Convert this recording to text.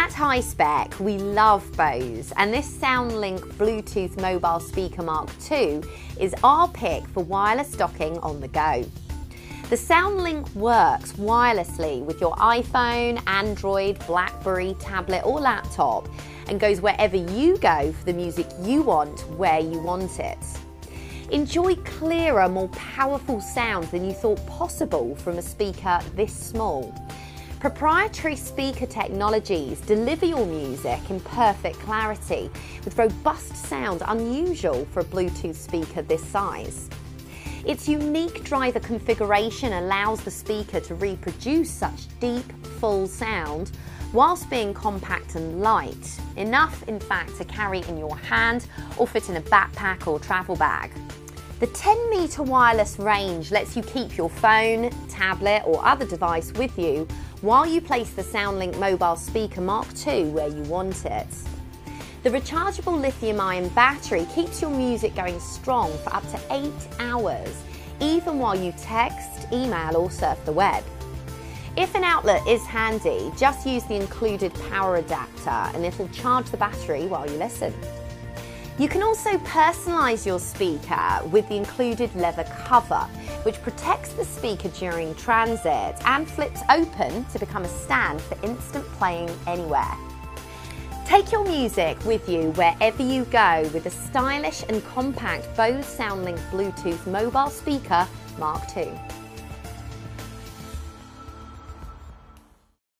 At Hispek, we love Bose, and this SoundLink Bluetooth Mobile Speaker Mark II is our pick for wireless docking on the go. The SoundLink works wirelessly with your iPhone, Android, Blackberry, tablet, or laptop and goes wherever you go for the music you want, where you want it. Enjoy clearer, more powerful sounds than you thought possible from a speaker this small. Proprietary speaker technologies deliver your music in perfect clarity with robust sound unusual for a Bluetooth speaker this size. Its unique driver configuration allows the speaker to reproduce such deep, full sound whilst being compact and light, enough in fact to carry in your hand or fit in a backpack or travel bag. The 10 metre wireless range lets you keep your phone, tablet or other device with you while you place the SoundLink mobile speaker Mark II where you want it. The rechargeable lithium ion battery keeps your music going strong for up to 8 hours, even while you text, email or surf the web. If an outlet is handy, just use the included power adapter and it'll charge the battery while you listen. You can also personalise your speaker with the included leather cover, which protects the speaker during transit and flips open to become a stand for instant playing anywhere. Take your music with you wherever you go with a stylish and compact Bose SoundLink Bluetooth mobile speaker Mark II.